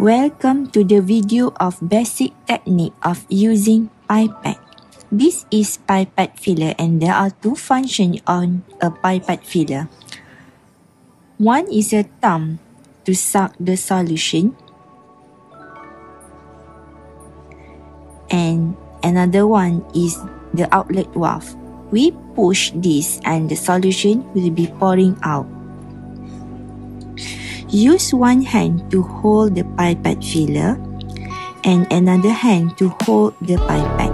Welcome to the video of basic technique of using pipette. This is pipette filler and there are two functions on a pipette filler. One is a thumb to suck the solution and another one is the outlet valve. We push this and the solution will be pouring out. Use one hand to hold the pipette filler and another hand to hold the pipette.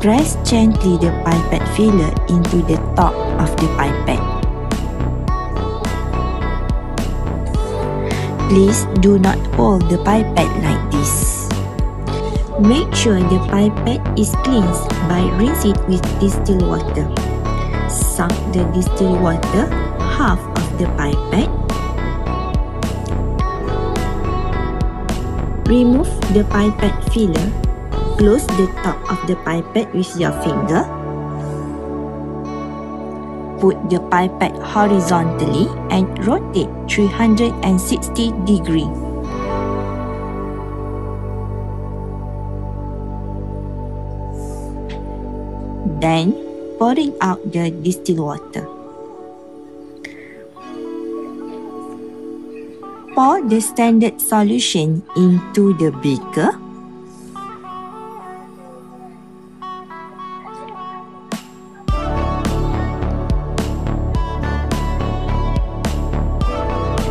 Press gently the pipette filler into the top of the pipette. Please do not hold the pipette like this. Make sure the pipette is cleansed by rinse it with distilled water. Suck the distilled water half of the pipette Remove the pipette filler. Close the top of the pipette with your finger. Put the pipette horizontally and rotate 360 degree. Then, pouring out the distilled water. Pour the standard solution into the beaker.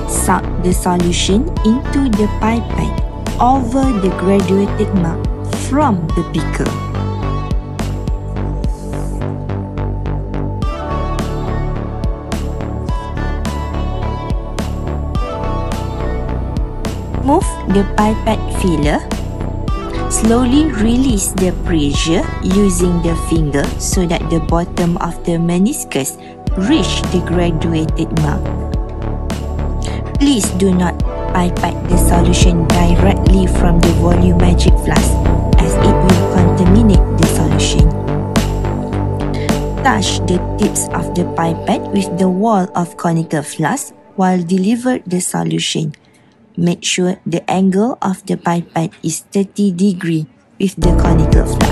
Suck the solution into the pipette over the graduated mark from the beaker. Move the pipette filler. Slowly release the pressure using the finger so that the bottom of the meniscus reach the graduated mark. Please do not pipette the solution directly from the volumetric flask as it will contaminate the solution. Touch the tips of the pipette with the wall of conical flask while deliver the solution. Make sure the angle of the pipette is 30 degree with the conical flask.